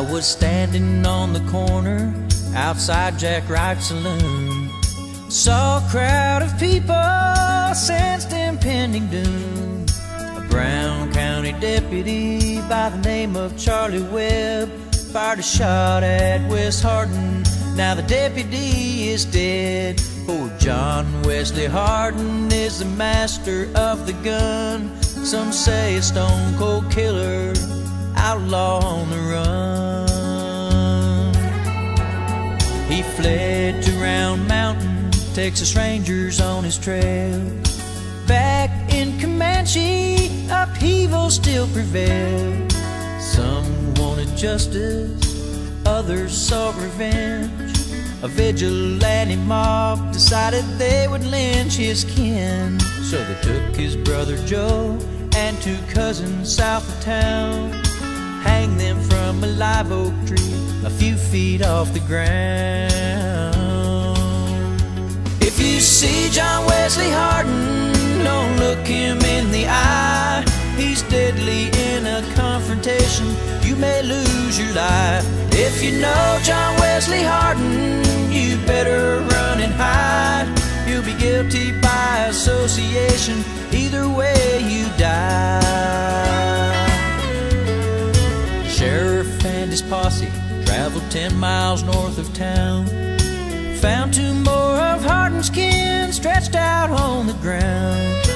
was standing on the corner outside Jack Wright's saloon. Saw a crowd of people, sensed impending doom. A Brown County deputy by the name of Charlie Webb fired a shot at Wes Hardin. Now the deputy is dead. Poor John Wesley Hardin is the master of the gun. Some say a stone cold killer, outlaw on the run. He fled to Round Mountain, Texas Rangers on his trail. Back in Comanche, upheaval still prevailed. Some wanted justice, others sought revenge. A vigilante mob decided they would lynch his kin. So they took his brother Joe and two cousins south of town. From a live oak tree a few feet off the ground. If you see John Wesley Hardin, don't look him in the eye. He's deadly in a confrontation. You may lose your life. If you know John Wesley Hardin, you better run and hide. You'll be guilty by association. Either way, and his posse traveled ten miles north of town. Found two more of Hardin's kin stretched out on the ground.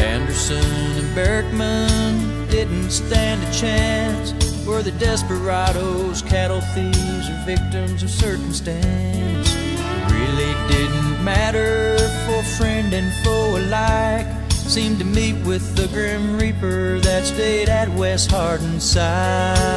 Anderson and Berkman didn't stand a chance. Were the desperados, cattle thieves, or victims of circumstance? Really didn't matter for friend and foe alike. Seemed to meet with the grim reaper that stayed at Wes Hardin's side.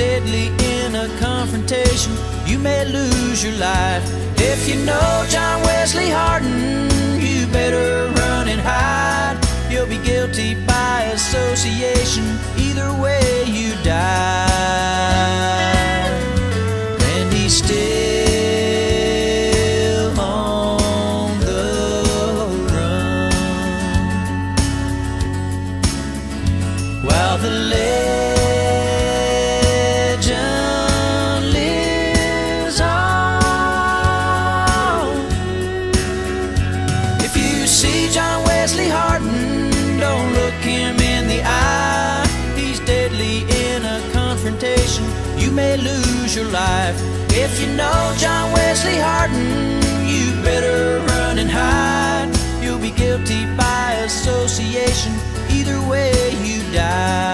Deadly in a confrontation. You may lose your life. If you know John Wesley Hardin, you better run and hide. You'll be guilty by association. Either way, you die. You may lose your life. If you know John Wesley Hardin, you better run and hide. You'll be guilty by association. Either way, you die.